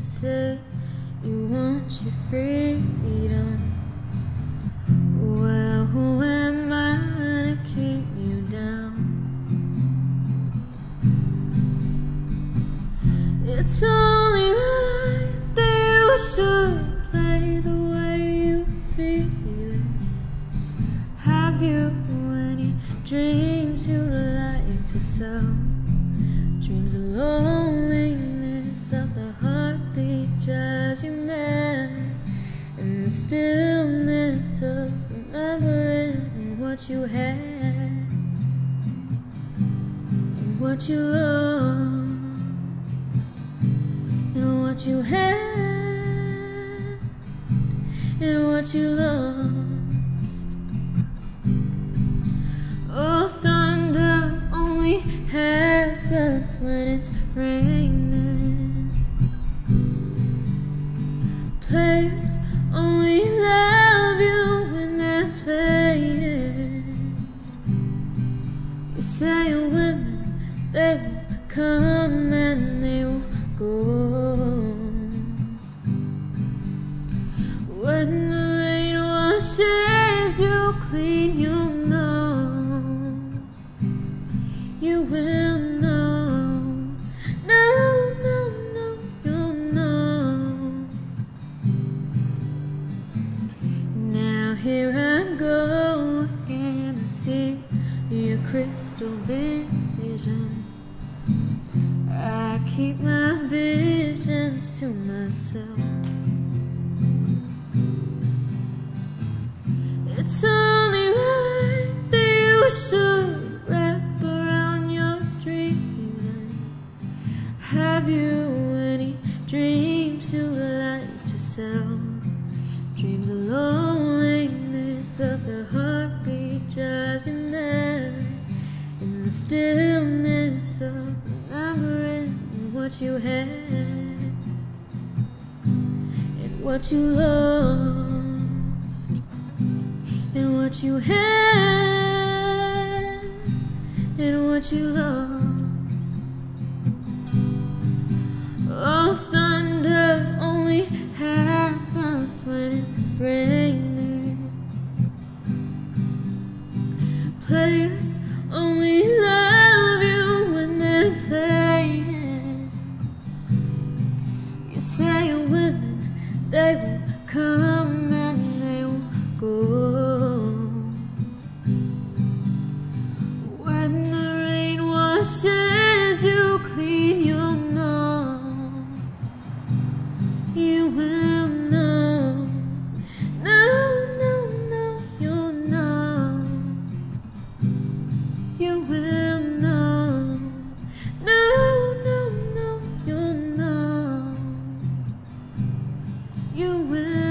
said you want your freedom. Well, who am I to keep you down? It's only right that you should play the way you feel. Have you any dreams you'd like to sell? Dreams of loneliness stillness of remembering what you had what you lost and what you had and what you lost. Oh, thunder only happens when it's raining. Come and they will go. When the rain washes you clean, you'll know. You will know. No, no, no, you'll know. Now here I go again. I see your crystal vision. I keep my visions to myself. It's only right that you should wrap around your dreams. Have you any dreams you like to sell? Dreams of loneliness of the heartbeat drives you mad. In the stillness of remembering what you had and what you lost and what you had and what you lost. Oh, thunder only happens when it's raining. Players You say women, they will come and they will go. When the rain washes you clean, you will.